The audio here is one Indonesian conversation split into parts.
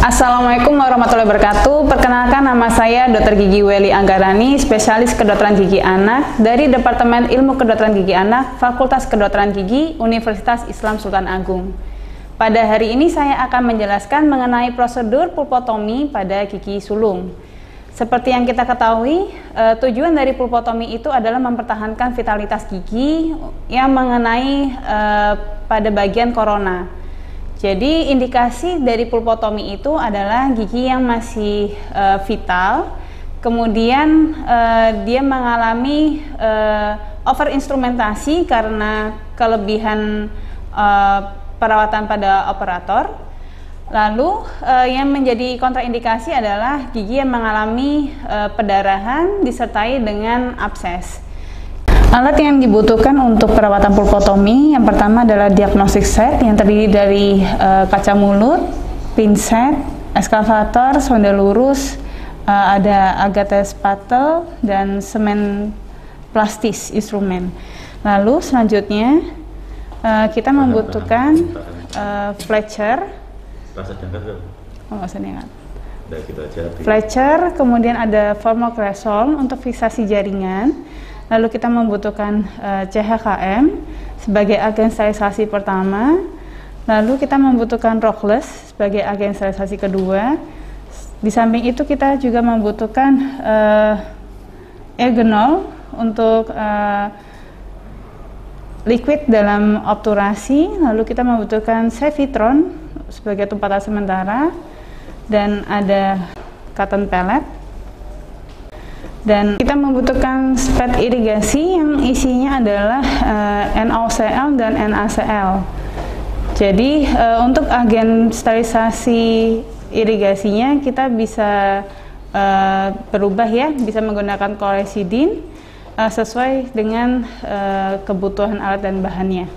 Assalamualaikum warahmatullahi wabarakatuh. Perkenalkan nama saya Dr. Gigi Weli Anggarani, spesialis kedokteran gigi anak dari Departemen Ilmu Kedokteran Gigi Anak, Fakultas Kedokteran Gigi, Universitas Islam Sultan Agung. Pada hari ini saya akan menjelaskan mengenai prosedur pulpotomi pada gigi sulung. Seperti yang kita ketahui, eh, tujuan dari pulpotomi itu adalah mempertahankan vitalitas gigi yang mengenai eh, pada bagian korona. Jadi indikasi dari pulpotomi itu adalah gigi yang masih uh, vital, kemudian uh, dia mengalami uh, overinstrumentasi karena kelebihan uh, perawatan pada operator. Lalu uh, yang menjadi kontraindikasi adalah gigi yang mengalami uh, pendarahan disertai dengan abses. Alat yang dibutuhkan untuk perawatan pulpotomi yang pertama adalah diagnostic set yang terdiri dari uh, kaca mulut, pinset, eskavator, sonde lurus, uh, ada agate spatel dan semen plastis instrumen. Lalu selanjutnya uh, kita membutuhkan uh, Fletcher. Oh, diangkat. Fletcher, kemudian ada formocresol untuk fiksasi jaringan Lalu kita membutuhkan uh, eh, CHKM sebagai agen sterilisasi pertama. Lalu kita membutuhkan rockless sebagai agen sterilisasi kedua. Di samping itu kita juga membutuhkan uh, ergonol untuk uh, liquid dalam obturasi. Lalu kita membutuhkan Sevitron sebagai tumpatan sementara dan ada cotton pellet dan kita membutuhkan spet irigasi yang isinya adalah uh, eh, NaCl dan NaCl. Jadi uh, untuk agen sterilisasi irigasinya kita bisa uh, berubah ya, bisa menggunakan kolesidin uh, sesuai dengan uh, kebutuhan alat dan bahannya.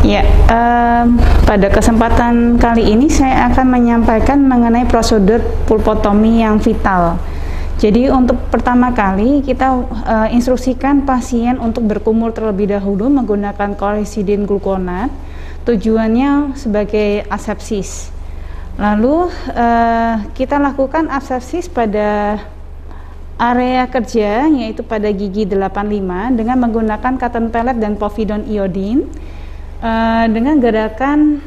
Ya, um, pada kesempatan kali ini saya akan menyampaikan mengenai prosedur pulpotomi yang vital. Jadi untuk pertama kali kita uh, instruksikan pasien untuk berkumur terlebih dahulu menggunakan kolesidin glukonat. Tujuannya sebagai asepsis. Lalu uh, kita lakukan asepsis pada area kerja yaitu pada gigi 85 dengan menggunakan cotton pellet dan povidone iodine uh, dengan gerakan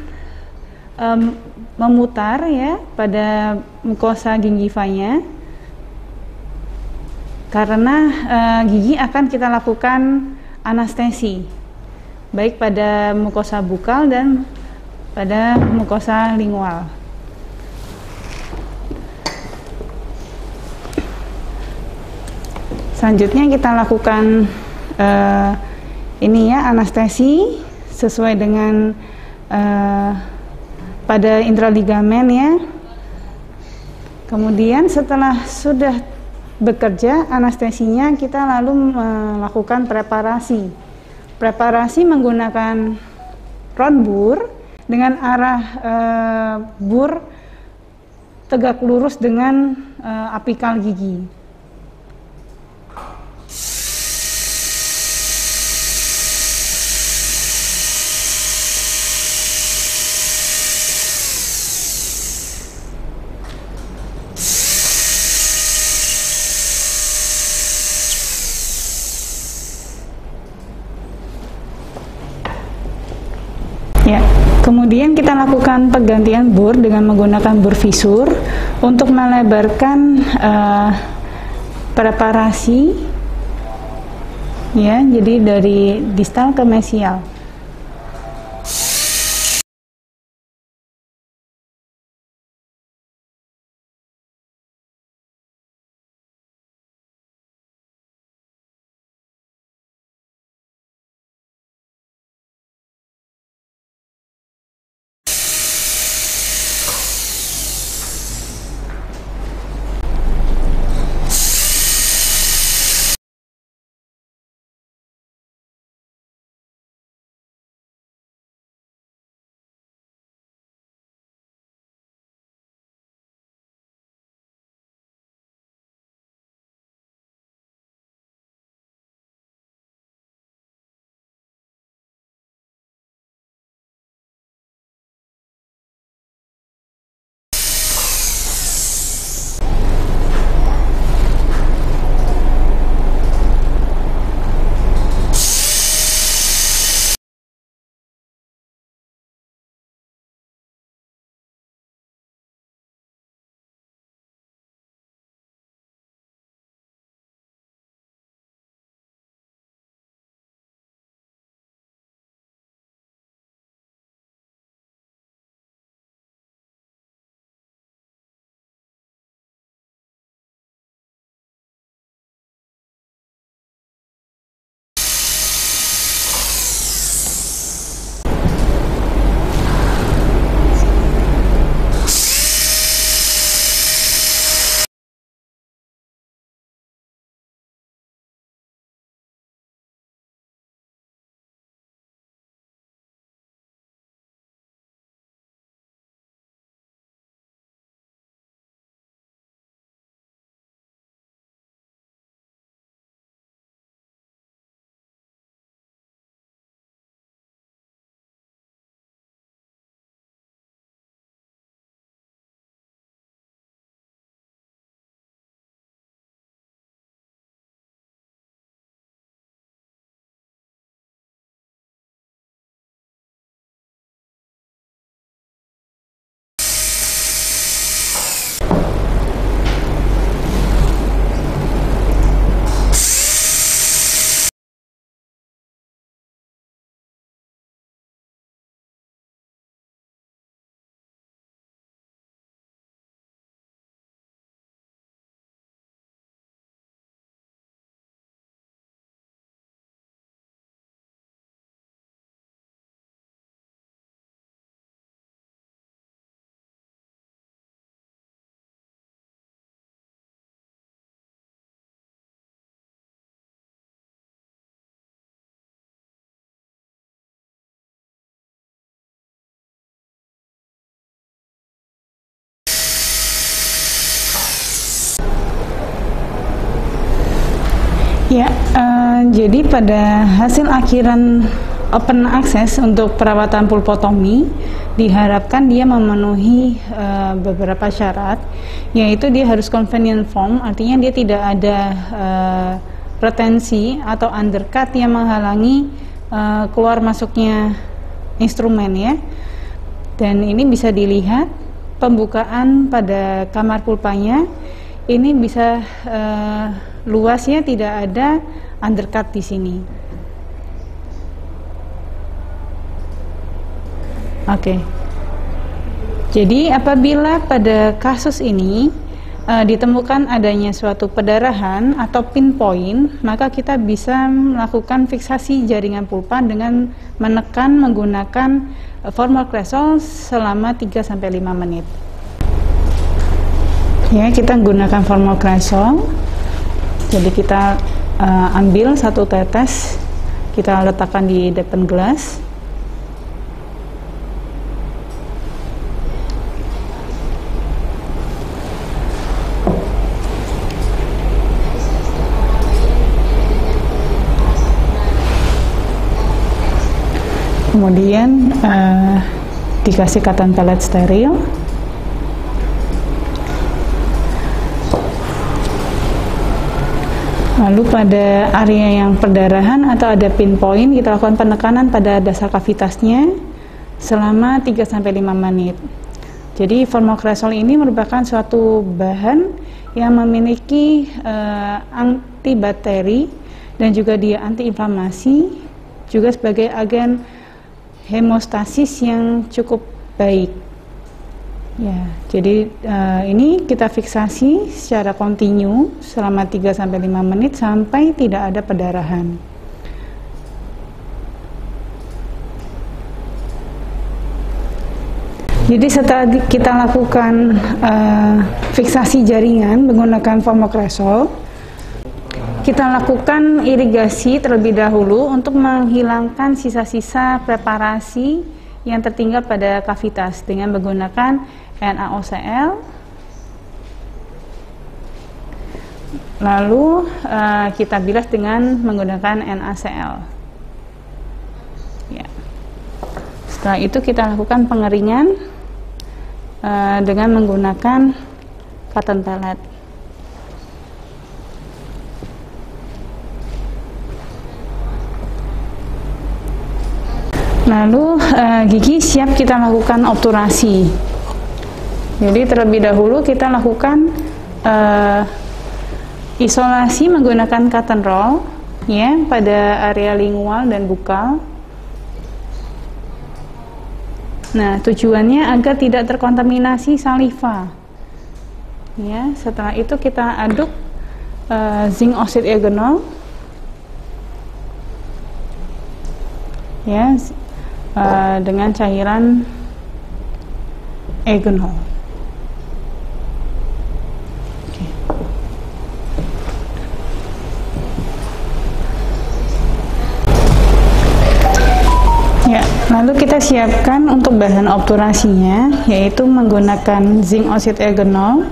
um, memutar ya pada mukosa gingivanya karena uh, gigi akan kita lakukan anestesi baik pada mukosa bukal dan pada mukosa lingual. Selanjutnya kita lakukan uh, ini ya anestesi sesuai dengan uh, pada intraligamen ya. Kemudian setelah sudah bekerja anestesinya kita lalu melakukan preparasi. Preparasi menggunakan ron bur dengan arah e, bur tegak lurus dengan e, apikal gigi. Kemudian kita lakukan penggantian bur dengan menggunakan bur visur untuk melebarkan uh, preparasi ya, jadi dari distal ke mesial. Ya, uh, jadi pada hasil akhiran open access untuk perawatan pulpotomi diharapkan dia memenuhi uh, beberapa syarat yaitu dia harus convenient form artinya dia tidak ada uh, retensi atau undercut yang menghalangi uh, keluar masuknya instrumen ya. Dan ini bisa dilihat pembukaan pada kamar pulpanya ini bisa uh, luasnya tidak ada undercut di sini Oke. Okay. Jadi apabila pada kasus ini uh, ditemukan adanya suatu pendarahan atau pinpoint, maka kita bisa melakukan fiksasi jaringan pulpa dengan menekan menggunakan uh, formal cresol selama 3 sampai 5 menit. Ya, kita menggunakan formal cresol. Jadi kita uh, ambil satu tetes, kita letakkan di depan gelas. Kemudian uh, dikasih katan pelet steril lalu pada area yang perdarahan atau ada pinpoint kita lakukan penekanan pada dasar kavitasnya selama 3-5 menit jadi formokresol ini merupakan suatu bahan yang memiliki uh, antibakteri dan juga dia antiinflamasi juga sebagai agen hemostasis yang cukup baik. Ya, jadi uh, ini kita fiksasi secara kontinu selama 3 sampai 5 menit sampai tidak ada perdarahan. Jadi setelah kita lakukan uh, fiksasi jaringan menggunakan formokresol, kita lakukan irigasi terlebih dahulu untuk menghilangkan sisa-sisa preparasi yang tertinggal pada kavitas dengan menggunakan NaOCl lalu uh, kita bilas dengan menggunakan NaCl ya. setelah itu kita lakukan pengeringan uh, dengan menggunakan cotton pellet Lalu uh, gigi siap kita lakukan obturasi. Jadi terlebih dahulu kita lakukan uh, isolasi menggunakan cotton roll ya pada area lingual dan bukal. Nah, tujuannya agar tidak terkontaminasi saliva. Ya, setelah itu kita aduk uh, zinc oxide eugenol. Ya, uh, dengan cairan egenol. Lalu kita siapkan untuk bahan obturasinya yaitu menggunakan zinc oxide egenol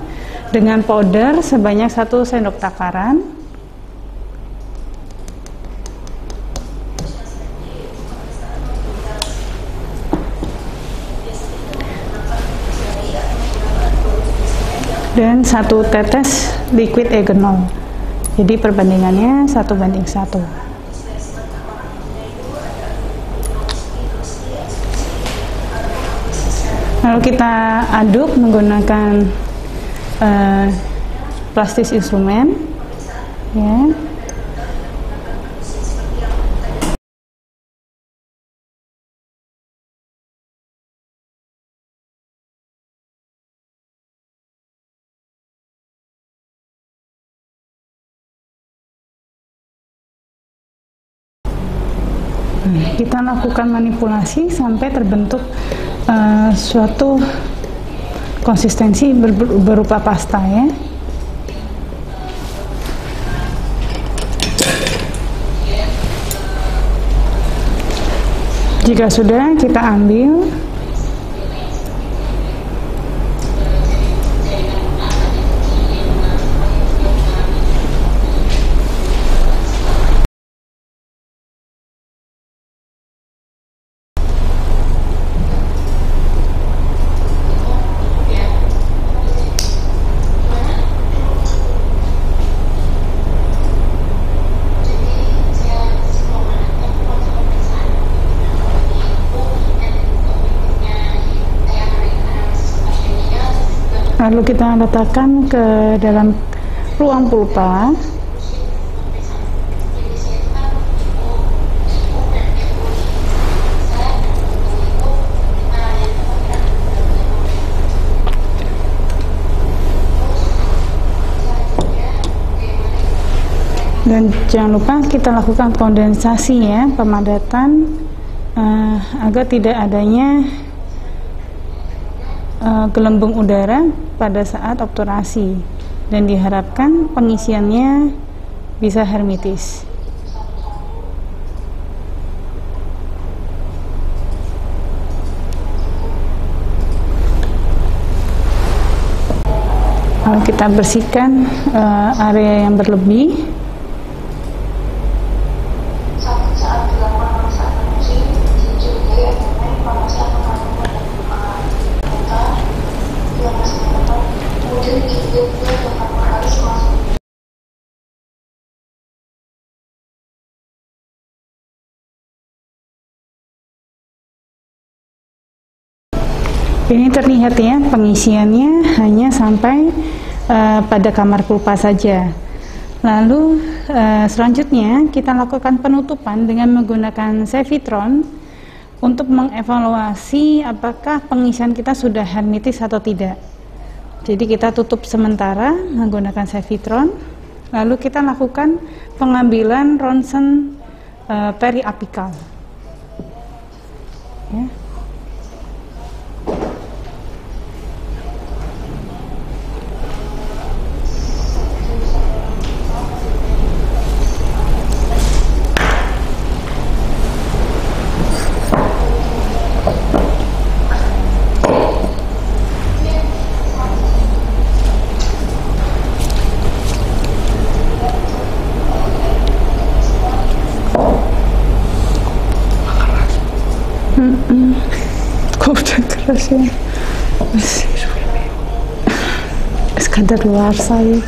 dengan powder sebanyak 1 sendok takaran. Dan satu tetes liquid egenol jadi perbandingannya satu banding satu lalu kita aduk menggunakan uh, plastis instrumen ya. Kita lakukan manipulasi sampai terbentuk uh, suatu konsistensi ber berupa pasta ya. Jika sudah kita ambil lalu kita letakkan ke dalam ruang pulpa. Dan jangan lupa kita lakukan kondensasi ya pemadatan uh, agar tidak adanya uh, gelembung udara pada saat obturasi dan diharapkan pengisiannya bisa hermetis. Kita bersihkan uh, area yang berlebih terlihat ya pengisiannya hanya sampai uh, pada kamar pulpa saja. Lalu uh, selanjutnya kita lakukan penutupan dengan menggunakan Sevitron untuk mengevaluasi apakah pengisian kita sudah hermetis atau tidak. Jadi kita tutup sementara menggunakan Sevitron, lalu kita lakukan pengambilan ronsen uh, periapikal. Sih sekadar luar saya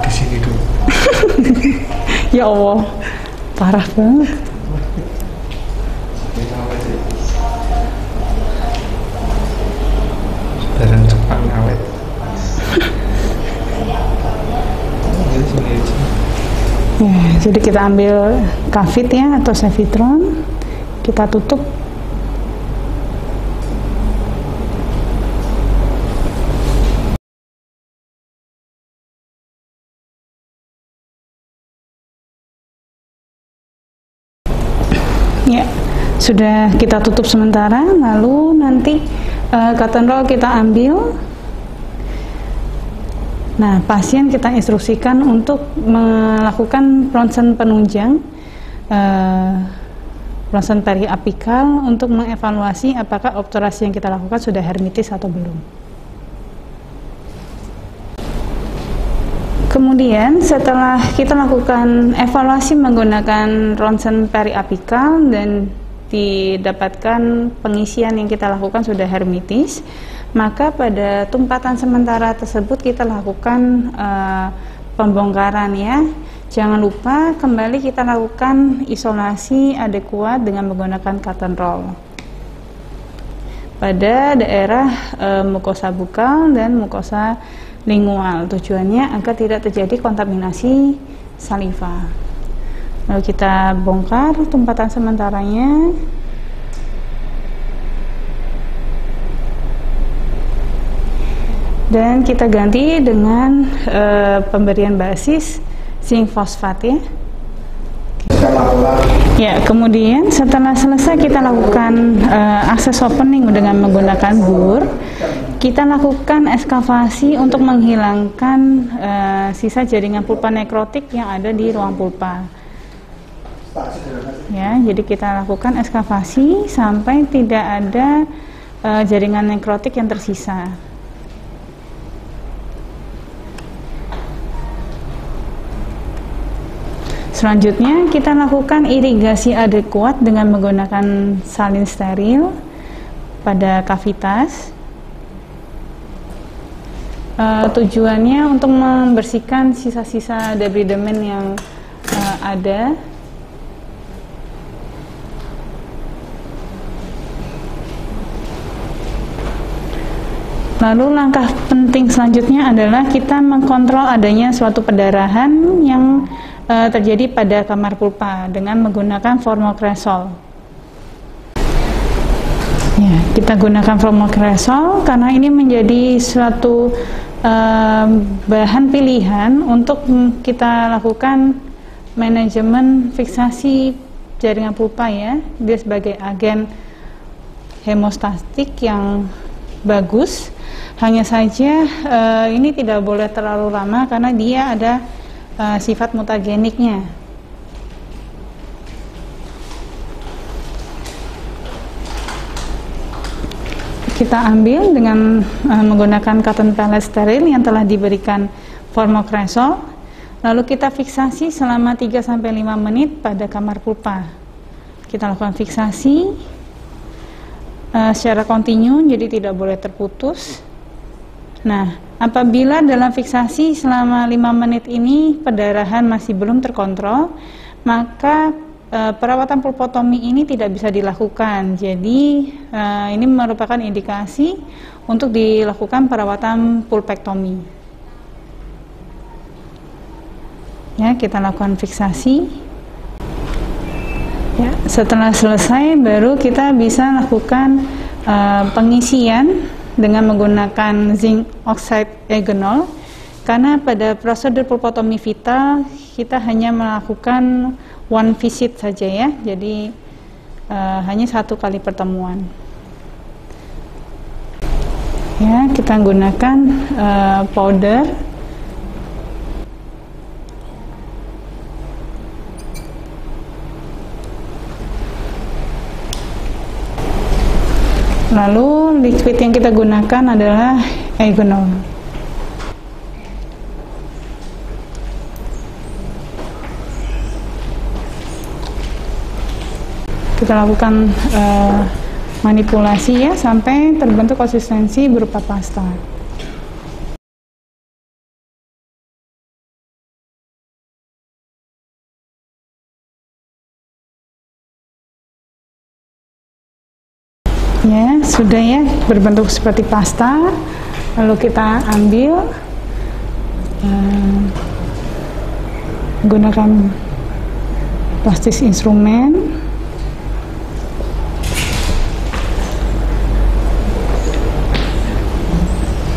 di sini dulu ya Allah parah banget barang cepat awet ya, jadi kita ambil kafit ya atau sevitron kita tutup. Ya sudah kita tutup sementara. Lalu nanti uh, cotton roll kita ambil. Nah pasien kita instruksikan untuk melakukan ronsen penunjang uh, ronsen periapikal untuk mengevaluasi apakah obturasi yang kita lakukan sudah hermetis atau belum. Kemudian setelah kita lakukan evaluasi menggunakan ronsen periapikal dan didapatkan pengisian yang kita lakukan sudah hermetis, maka pada tumpatan sementara tersebut kita lakukan uh, pembongkaran ya Jangan lupa kembali kita lakukan isolasi adekuat dengan menggunakan cotton roll pada daerah e, mukosa bukal dan mukosa lingual. Tujuannya agar tidak terjadi kontaminasi saliva. Lalu kita bongkar tumpatan sementaranya. Dan kita ganti dengan e, pemberian basis zinc fosfat ya. Ya, kemudian setelah selesai kita lakukan uh, akses opening dengan menggunakan bur, kita lakukan eskavasi untuk menghilangkan uh, sisa jaringan pulpa nekrotik yang ada di ruang pulpa. Ya, jadi kita lakukan eskavasi sampai tidak ada uh, jaringan nekrotik yang tersisa. Selanjutnya kita lakukan irigasi adekuat dengan menggunakan salin steril pada kavitas. Uh, tujuannya untuk membersihkan sisa-sisa debridemen yang uh, ada Lalu langkah penting selanjutnya adalah kita mengkontrol adanya suatu pendarahan yang uh, terjadi pada kamar pulpa dengan menggunakan formokresol. Ya, kita gunakan formokresol karena ini menjadi suatu uh, bahan pilihan untuk kita lakukan manajemen fiksasi jaringan pulpa ya. Dia sebagai agen hemostatik yang bagus. Hanya saja uh, ini tidak boleh terlalu lama karena dia ada uh, sifat mutageniknya. Kita ambil dengan uh, menggunakan cotton pellet steril yang telah diberikan formokresol. Lalu kita fiksasi selama 3 sampai 5 menit pada kamar pulpa. Kita lakukan fiksasi uh, secara kontinu jadi tidak boleh terputus. Nah, apabila dalam fiksasi selama 5 menit ini perdarahan masih belum terkontrol, maka uh, perawatan pulpotomi ini tidak bisa dilakukan. Jadi, uh, ini merupakan indikasi untuk dilakukan perawatan pulpektomi. Ya, kita lakukan fiksasi Ya, setelah selesai baru kita bisa lakukan uh, pengisian dengan menggunakan zinc oxide eugenol karena pada prosedur pulpotomi vital kita hanya melakukan one visit saja ya. Jadi uh, hanya satu kali pertemuan. Ya kita gunakan uh, powder Lalu liquid yang kita gunakan adalah eugenol. Kita lakukan uh, manipulasi ya sampai terbentuk konsistensi berupa pasta. Ya sudah ya berbentuk seperti pasta. Lalu kita ambil uh, gunakan plastis instrumen.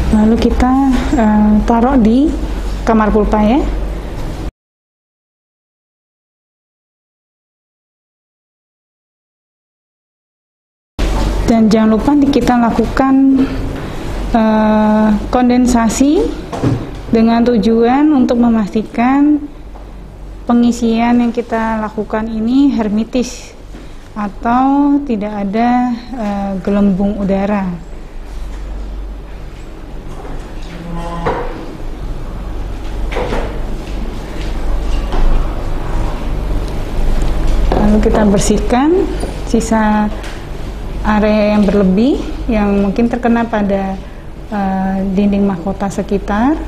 Lalu kita uh, taruh di kamar pulpa ya dan jangan lupa kita lakukan uh, kondensasi dengan tujuan untuk memastikan pengisian yang kita lakukan ini hermitis atau tidak ada uh, gelembung udara. Lalu kita bersihkan sisa area yang berlebih yang mungkin terkena pada uh, dinding mahkota sekitar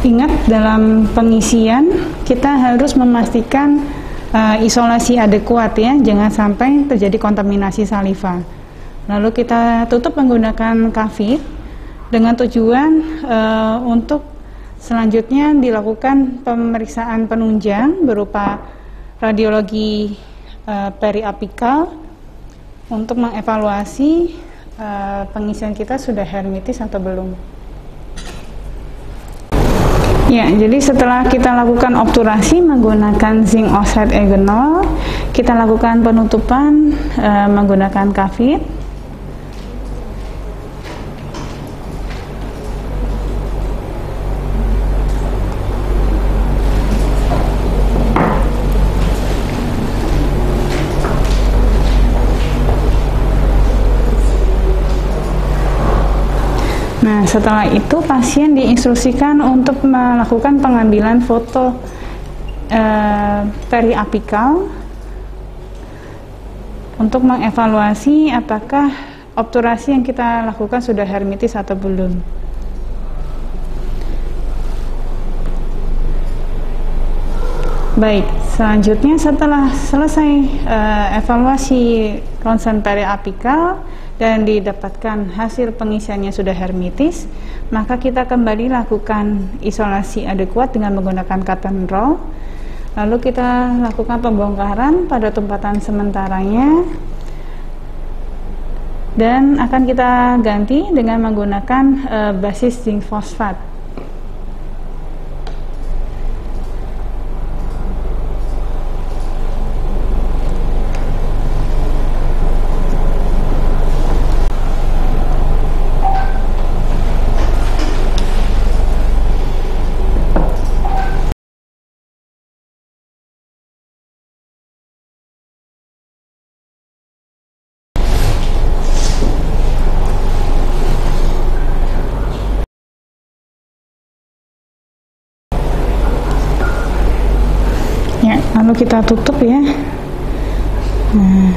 Ingat dalam pengisian kita harus memastikan uh, isolasi adekuat ya, jangan sampai terjadi kontaminasi saliva. Lalu kita tutup menggunakan kafir dengan tujuan uh, untuk selanjutnya dilakukan pemeriksaan penunjang berupa radiologi uh, periapikal untuk mengevaluasi uh, pengisian kita sudah hermetis atau belum. Ya, jadi setelah kita lakukan obturasi menggunakan zinc oxide eugenol, kita lakukan penutupan e, menggunakan kafir. Setelah itu pasien diinstruksikan untuk melakukan pengambilan foto eh, periapikal untuk mengevaluasi apakah obturasi yang kita lakukan sudah hermitis atau belum. Baik, selanjutnya setelah selesai uh, evaluasi ronsen periapikal dan didapatkan hasil pengisiannya sudah hermitis, maka kita kembali lakukan isolasi adekuat dengan menggunakan cotton roll. Lalu kita lakukan pembongkaran pada tempatan sementaranya dan akan kita ganti dengan menggunakan uh, basis zinc fosfat. Lalu kita tutup ya nah.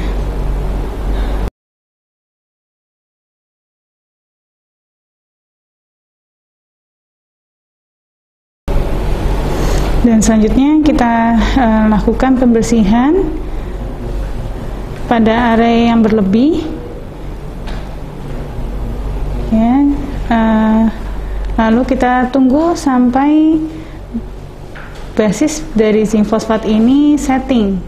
dan selanjutnya kita uh, lakukan pembersihan pada area yang berlebih ya uh, lalu kita tunggu sampai basis dari zinc fosfat ini setting.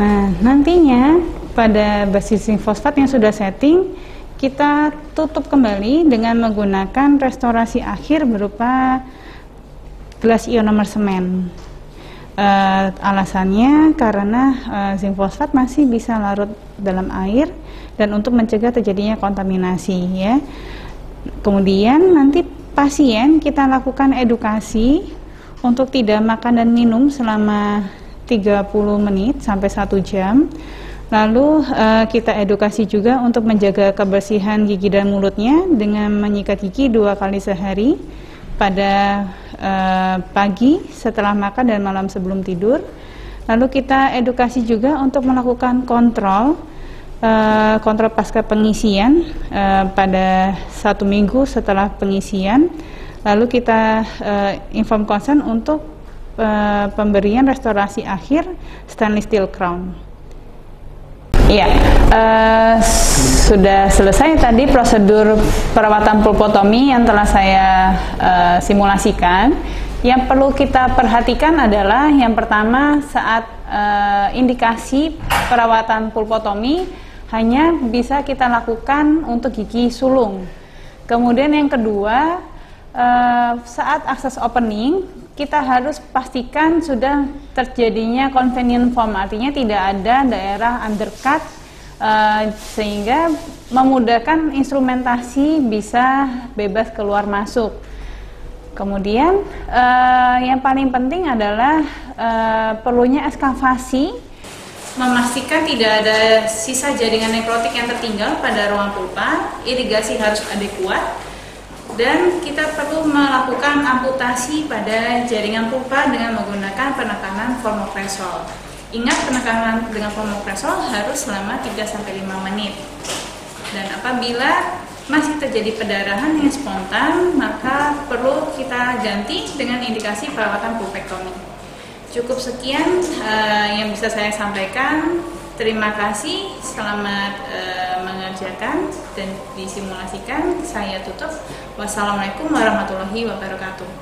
Nah, nantinya pada basis zinc fosfat yang sudah setting, kita tutup kembali dengan menggunakan restorasi akhir berupa gelas ionomer semen. Uh, alasannya karena uh, zinc fosfat masih bisa larut dalam air dan untuk mencegah terjadinya kontaminasi ya. Kemudian nanti pasien kita lakukan edukasi untuk tidak makan dan minum selama 30 menit sampai 1 jam. Lalu uh, kita edukasi juga untuk menjaga kebersihan gigi dan mulutnya dengan menyikat gigi dua kali sehari pada uh, pagi setelah makan dan malam sebelum tidur. Lalu kita edukasi juga untuk melakukan kontrol uh, kontrol pasca pengisian pada satu minggu setelah pengisian Lalu kita uh, inform concern untuk uh, pemberian restorasi akhir stainless steel crown. Iya, uh, sudah selesai tadi prosedur perawatan pulpotomi yang telah saya uh, simulasikan. Yang perlu kita perhatikan adalah yang pertama saat uh, indikasi perawatan pulpotomi hanya bisa kita lakukan untuk gigi sulung. Kemudian yang kedua uh, saat akses opening kita harus pastikan sudah terjadinya convenient form. Artinya tidak ada daerah undercut uh, sehingga memudahkan instrumentasi bisa bebas keluar masuk. Kemudian uh, yang paling penting adalah uh, perlunya eskavasi. Memastikan tidak ada sisa jaringan nekrotik yang tertinggal pada ruang pulpa, irigasi harus adekuat, dan kita perlu melakukan amputasi pada jaringan pulpa dengan menggunakan penekanan formopresol. Ingat penekanan dengan formopresol harus selama 3-5 menit. Dan apabila masih terjadi pendarahan yang spontan, maka perlu kita ganti dengan indikasi perawatan pulpektomi. Cukup sekian uh, yang bisa saya sampaikan. Terima kasih, selamat uh, dan disimulasikan. Saya tutup. Wassalamualaikum warahmatullahi wabarakatuh.